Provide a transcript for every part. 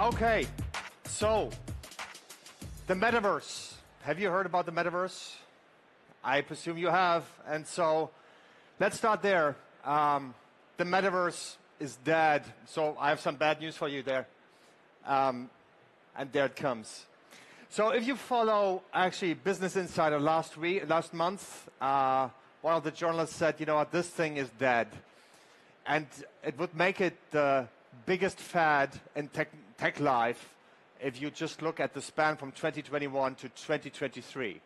Okay, so the metaverse. Have you heard about the metaverse? I presume you have. And so let's start there. Um, the metaverse is dead. So I have some bad news for you there. Um, and there it comes. So if you follow actually Business Insider last week, last month, uh, one of the journalists said, you know what, this thing is dead. And it would make it the biggest fad in tech, tech life if you just look at the span from 2021 to 2023.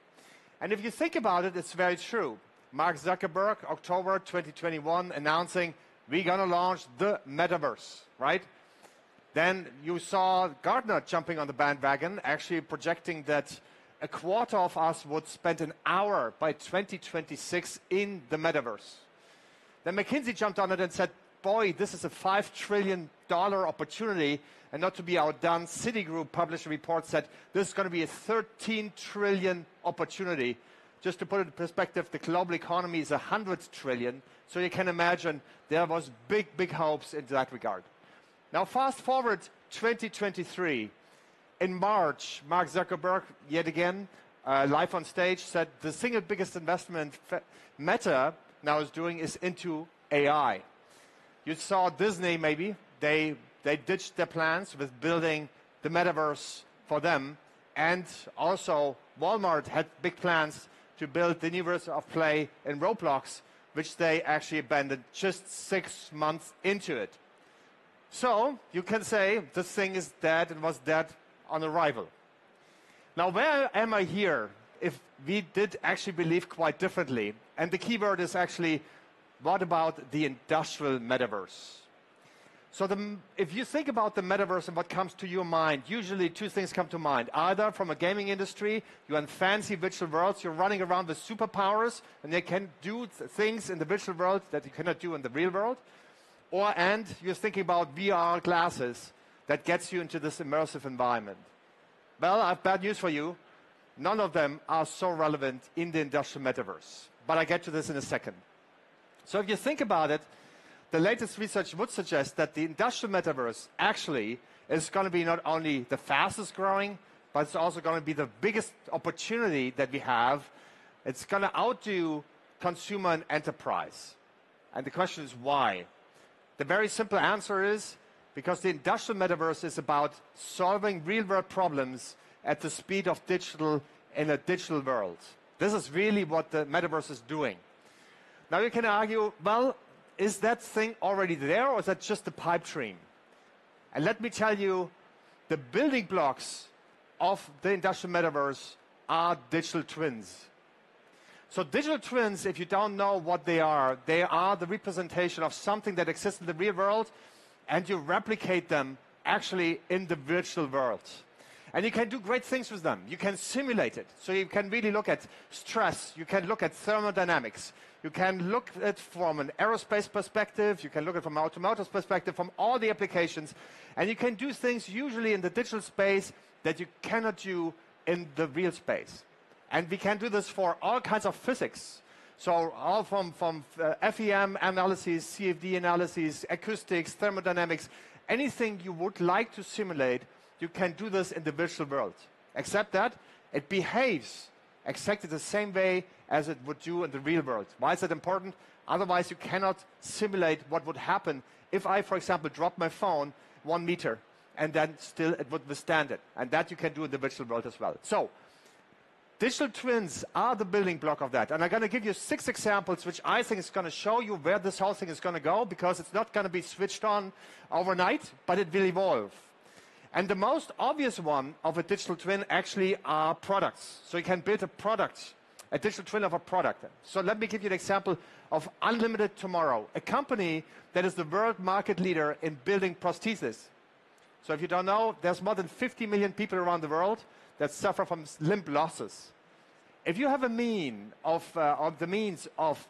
And if you think about it, it's very true. Mark Zuckerberg, October 2021, announcing we're going to launch the metaverse, right? Then you saw Gartner jumping on the bandwagon, actually projecting that a quarter of us would spend an hour by 2026 in the metaverse. Then McKinsey jumped on it and said, boy, this is a $5 trillion opportunity. And not to be outdone, Citigroup published a report that this is going to be a 13 trillion opportunity. Just to put it in perspective, the global economy is 100 trillion. So you can imagine there was big, big hopes in that regard. Now fast forward 2023. In March, Mark Zuckerberg, yet again, uh, live on stage, said the single biggest investment Meta now is doing is into AI. You saw Disney maybe, they, they ditched their plans with building the metaverse for them. And also Walmart had big plans to build the universe of play in Roblox, which they actually abandoned just six months into it. So you can say this thing is dead and was dead on arrival. Now, where am I here if we did actually believe quite differently? And the key word is actually what about the industrial metaverse? So the, if you think about the metaverse and what comes to your mind, usually two things come to mind. Either from a gaming industry, you're in fancy virtual worlds, you're running around with superpowers, and they can do th things in the virtual world that you cannot do in the real world. Or, and you're thinking about VR glasses that gets you into this immersive environment. Well, I have bad news for you. None of them are so relevant in the industrial metaverse. But I get to this in a second. So if you think about it, the latest research would suggest that the industrial metaverse actually is going to be not only the fastest growing, but it's also going to be the biggest opportunity that we have. It's going to outdo consumer and enterprise. And the question is why? The very simple answer is because the industrial metaverse is about solving real world problems at the speed of digital in a digital world. This is really what the metaverse is doing. Now you can argue, well, is that thing already there or is that just a pipe dream? And let me tell you, the building blocks of the industrial metaverse are digital twins. So digital twins, if you don't know what they are, they are the representation of something that exists in the real world and you replicate them actually in the virtual world. And you can do great things with them. You can simulate it. So you can really look at stress. You can look at thermodynamics. You can look at from an aerospace perspective. You can look at from an automotive perspective, from all the applications. And you can do things usually in the digital space that you cannot do in the real space. And we can do this for all kinds of physics. So all from, from uh, FEM analysis, CFD analysis, acoustics, thermodynamics, anything you would like to simulate you can do this in the virtual world. Except that it behaves exactly the same way as it would do in the real world. Why is that important? Otherwise, you cannot simulate what would happen if I, for example, drop my phone one meter and then still it would withstand it. And that you can do in the virtual world as well. So, digital twins are the building block of that. And I'm going to give you six examples which I think is going to show you where this whole thing is going to go because it's not going to be switched on overnight, but it will evolve. And the most obvious one of a digital twin actually are products. So you can build a product, a digital twin of a product. So let me give you an example of Unlimited Tomorrow, a company that is the world market leader in building prostheses. So if you don't know, there's more than 50 million people around the world that suffer from limb losses. If you have a mean of, uh, of the means of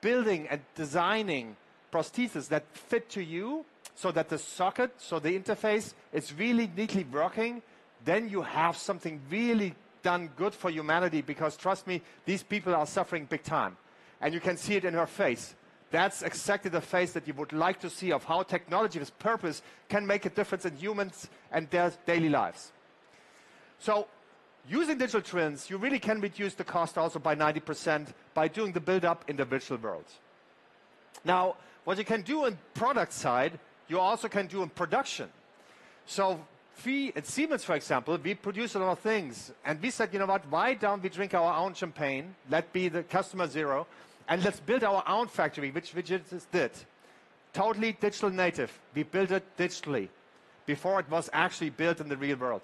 building and designing prostheses that fit to you, so that the socket, so the interface is really neatly working, then you have something really done good for humanity because trust me, these people are suffering big time. And you can see it in her face. That's exactly the face that you would like to see of how technology with purpose can make a difference in humans and their daily lives. So using digital twins, you really can reduce the cost also by 90% by doing the build-up in the virtual world. Now, what you can do on product side, you also can do in production. So we at Siemens, for example, we produce a lot of things. And we said, you know what, why don't we drink our own champagne? Let be the customer zero. And let's build our own factory, which we just did. Totally digital native. We built it digitally before it was actually built in the real world.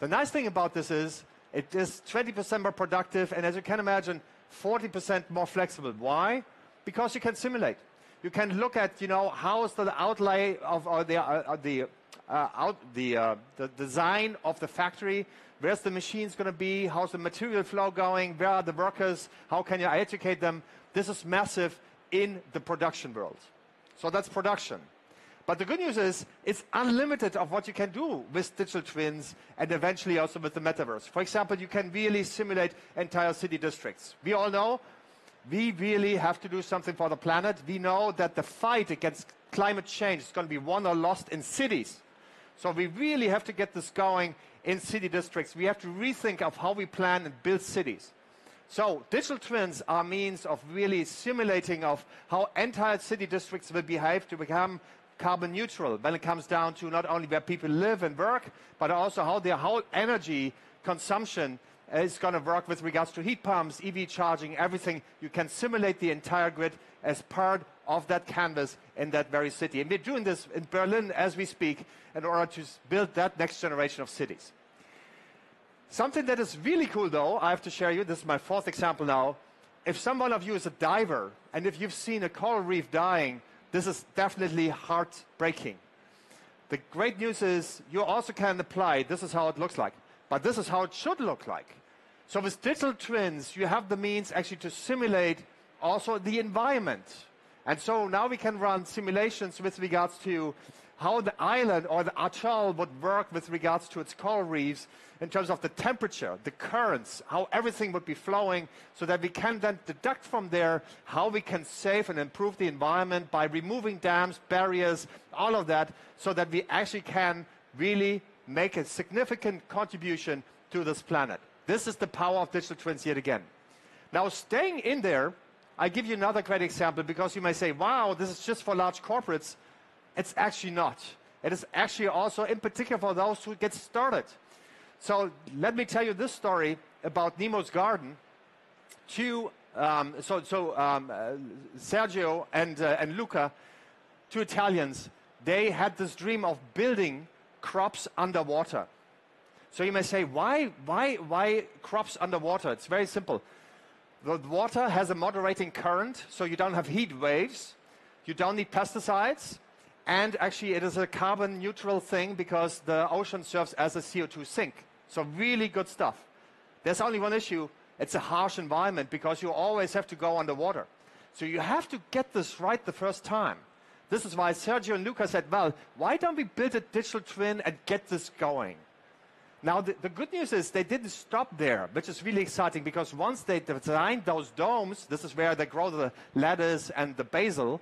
The nice thing about this is it is 20% more productive and as you can imagine, 40% more flexible. Why? Because you can simulate. You can look at, you know, how is the outlay of or the, uh, the uh, out the, uh, the design of the factory. Where's the machines going to be? How's the material flow going? Where are the workers? How can you educate them? This is massive in the production world. So that's production. But the good news is it's unlimited of what you can do with digital twins and eventually also with the metaverse. For example, you can really simulate entire city districts. We all know we really have to do something for the planet. We know that the fight against climate change is going to be won or lost in cities. So we really have to get this going in city districts. We have to rethink of how we plan and build cities. So digital twins are means of really simulating of how entire city districts will behave to become carbon neutral when it comes down to not only where people live and work, but also how their whole energy consumption is going to work with regards to heat pumps, EV charging, everything. You can simulate the entire grid as part of that canvas in that very city. And we're doing this in Berlin as we speak in order to build that next generation of cities. Something that is really cool, though, I have to share you, this is my fourth example now. If someone of you is a diver, and if you've seen a coral reef dying, this is definitely heartbreaking. The great news is you also can apply, this is how it looks like, but this is how it should look like. So with digital twins, you have the means actually to simulate also the environment. And so now we can run simulations with regards to how the island or the atoll would work with regards to its coral reefs in terms of the temperature, the currents, how everything would be flowing, so that we can then deduct from there how we can save and improve the environment by removing dams, barriers, all of that, so that we actually can really make a significant contribution to this planet. This is the power of digital twins yet again. Now, staying in there, I give you another great example because you may say, wow, this is just for large corporates. It's actually not. It is actually also in particular for those who get started. So let me tell you this story about Nemo's Garden. Two, um, so, so um, uh, Sergio and, uh, and Luca, two Italians, they had this dream of building crops underwater. So you may say, why, why, why crops underwater? It's very simple. The water has a moderating current, so you don't have heat waves. You don't need pesticides. And actually, it is a carbon neutral thing because the ocean serves as a CO2 sink. So really good stuff. There's only one issue. It's a harsh environment because you always have to go underwater. So you have to get this right the first time. This is why Sergio and Luca said, well, why don't we build a digital twin and get this going? Now, the, the, good news is they didn't stop there, which is really exciting because once they designed those domes, this is where they grow the lettuce and the basil,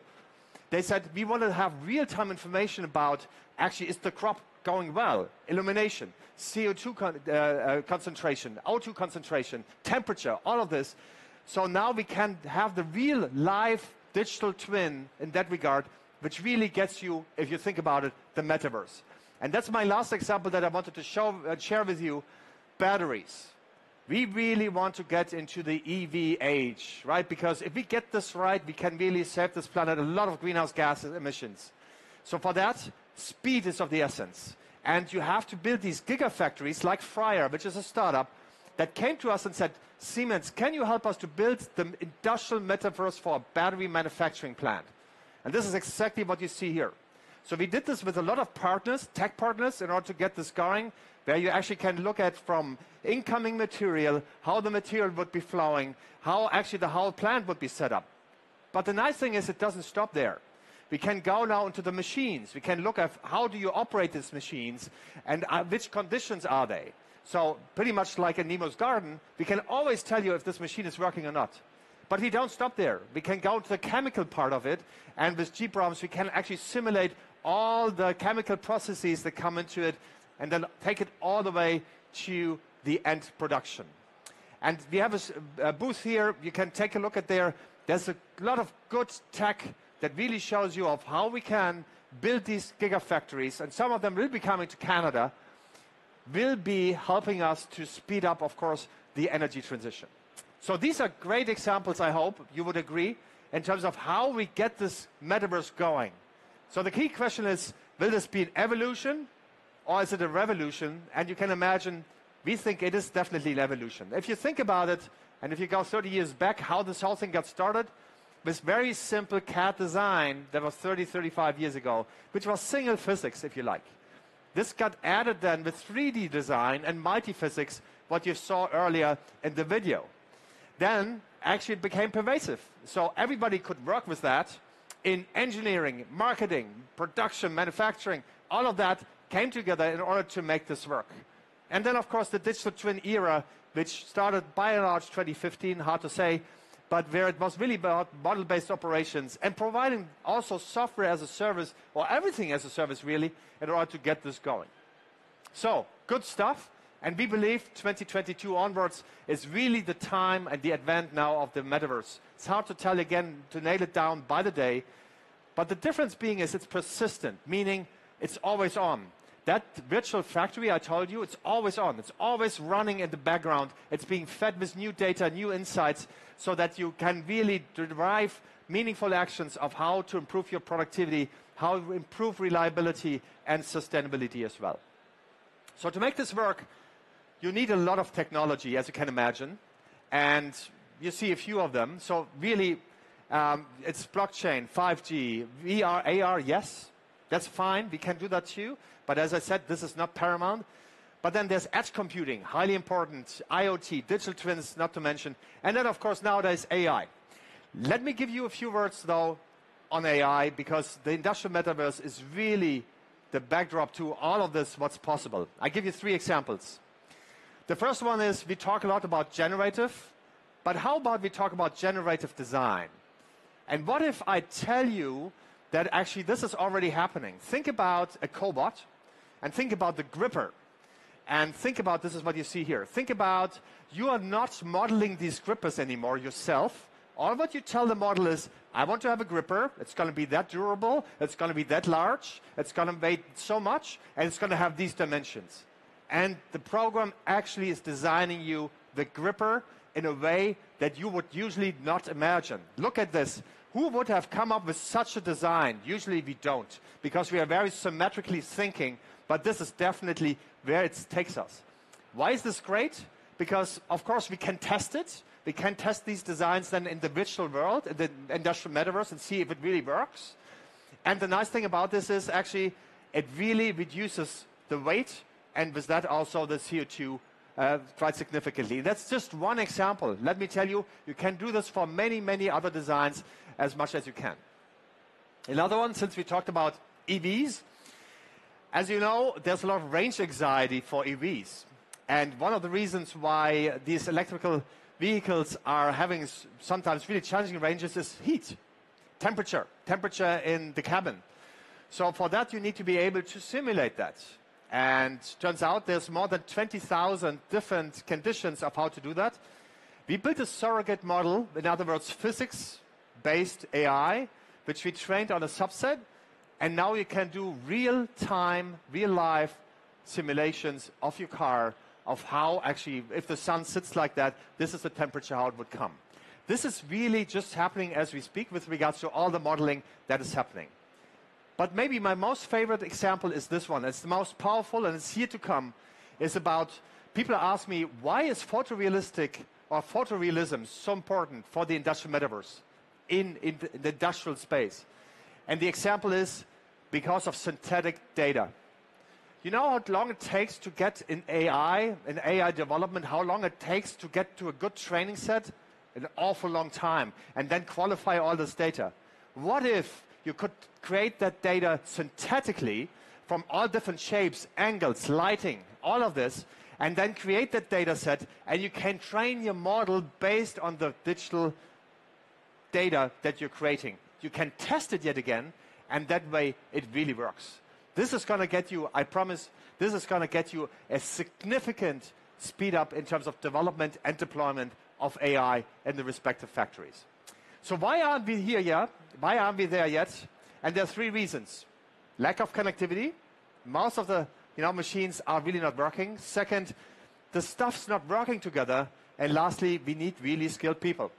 they said, we want to have real-time information about actually is the crop going well, illumination, CO2 con uh, uh, concentration, O2 concentration, temperature, all of this. So now we can have the real live digital twin in that regard, which really gets you, if you think about it, the metaverse. And that's my last example that I wanted to show, uh, share with you, batteries. We really want to get into the EV age, right? Because if we get this right, we can really save this planet a lot of greenhouse gas emissions. So for that, speed is of the essence. And you have to build these gigafactories like FREYR, which is a startup, that came to us and said, Siemens, can you help us to build the industrial metaverse for a battery manufacturing plant? And this is exactly what you see here. So we did this with a lot of partners, tech partners, in order to get this going, where you actually can look at from incoming material, how the material would be flowing, how actually the whole plant would be set up. But the nice thing is it doesn't stop there. We can go now into the machines. We can look at how do you operate these machines and uh, which conditions are they. So pretty much like in Nemo's garden, we can always tell you if this machine is working or not. But we don't stop there. We can go to the chemical part of it, and with gPROMS, we can actually simulate all the chemical processes that come into it, and then take it all the way to the end production. And we have a, a booth here. You can take a look at there. There's a lot of good tech that really shows you of how we can build these gigafactories, and some of them will be coming to Canada, will be helping us to speed up, of course, the energy transition. So these are great examples, I hope you would agree, in terms of how we get this metaverse going. So the key question is, will this be an evolution or is it a revolution? And you can imagine, we think it is definitely an evolution. If you think about it, and if you go 30 years back, how this whole thing got started, with very simple CAD design that was 30, 35 years ago, which was single physics, if you like. This got added then with 3D design and multi-physics, what you saw earlier in the video. Then, actually, it became pervasive. So everybody could work with that in engineering, marketing, production, manufacturing. All of that came together in order to make this work. And then, of course, the digital twin era, which started by and large 2015, hard to say, but where it was really about model-based operations and providing also software as a service, or everything as a service really, in order to get this going. So, good stuff. And we believe 2022 onwards is really the time and the advent now of the metaverse. It's hard to tell again, to nail it down by the day, but the difference being is it's persistent, meaning it's always on. That virtual factory I told you, it's always on. It's always running in the background. It's being fed with new data, new insights, so that you can really derive meaningful actions of how to improve your productivity, how to improve reliability and sustainability as well. So to make this work, you need a lot of technology, as you can imagine, and you see a few of them. So really, um, it's blockchain, 5G, VR, AR, yes, that's fine. We can do that too. But as I said, this is not paramount. But then there's edge computing, highly important, IoT, digital twins, not to mention. And then, of course, nowadays, AI. Let me give you a few words, though, on AI, because the industrial metaverse is really the backdrop to all of this, what's possible. I give you three examples. The first one is we talk a lot about generative, but how about we talk about generative design? And what if I tell you that actually this is already happening? Think about a cobot and think about the gripper and think about this is what you see here. Think about you are not modeling these grippers anymore yourself. All what you tell the model is, I want to have a gripper. It's going to be that durable. It's going to be that large. It's going to weigh so much, and it's going to have these dimensions. And the program actually is designing you the gripper in a way that you would usually not imagine. Look at this. Who would have come up with such a design? Usually we don't, because we are very symmetrically thinking, but this is definitely where it takes us. Why is this great? Because, of course, we can test it. We can test these designs then in the virtual world, in the industrial metaverse, and see if it really works. And the nice thing about this is actually it really reduces the weight, and with that also the CO2 uh, quite significantly. That's just one example. Let me tell you, you can do this for many, many other designs as much as you can. Another one, since we talked about EVs, as you know, there's a lot of range anxiety for EVs. And one of the reasons why these electrical vehicles are having sometimes really challenging ranges is heat, temperature, temperature in the cabin. So for that, you need to be able to simulate that. And turns out there's more than 20,000 different conditions of how to do that. We built a surrogate model, in other words, physics-based AI, which we trained on a subset and now you can do real-time, real-life simulations of your car of how actually, if the sun sits like that, this is the temperature how it would come. This is really just happening as we speak with regards to all the modeling that is happening. But maybe my most favorite example is this one. It's the most powerful and it's here to come. It's about, people ask me, why is photorealistic or photorealism so important for the industrial metaverse in, in the industrial space? And the example is because of synthetic data. You know how long it takes to get in AI, in AI development, how long it takes to get to a good training set? An awful long time. And then qualify all this data. What if you could create that data synthetically from all different shapes, angles, lighting, all of this, and then create that data set, and you can train your model based on the digital data that you're creating. You can test it yet again, and that way it really works. This is going to get you, I promise, this is going to get you a significant speed up in terms of development and deployment of AI in the respective factories. So why aren't we here yet? Why aren't we there yet? And there are three reasons. Lack of connectivity. Most of the you know, machines are really not working. Second, the stuff's not working together. And lastly, we need really skilled people.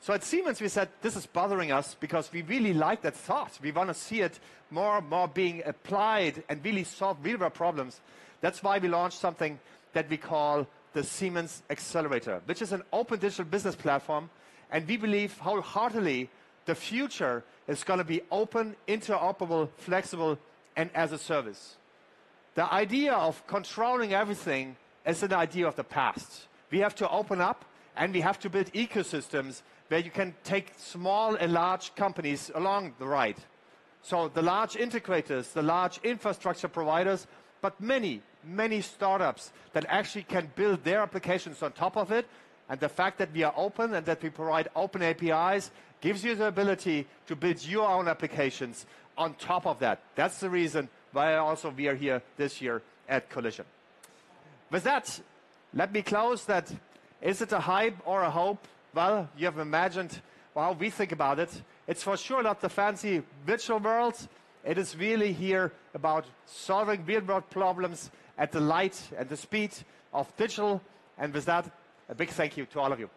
So at Siemens, we said this is bothering us because we really like that thought. We want to see it more and more being applied and really solve real world problems. That's why we launched something that we call the Siemens Accelerator, which is an open digital business platform. And we believe wholeheartedly the future is going to be open, interoperable, flexible, and as a service. The idea of controlling everything is an idea of the past. We have to open up and we have to build ecosystems where you can take small and large companies along the ride. So the large integrators, the large infrastructure providers, but many, many startups that actually can build their applications on top of it. And the fact that we are open and that we provide open APIs gives you the ability to build your own applications on top of that. That's the reason why also we are here this year at Collision. With that, let me close that. Is it a hype or a hope? Well, you have imagined how we think about it. It's for sure not the fancy virtual world. It is really here about solving real world problems at the light and the speed of digital. And with that, a big thank you to all of you.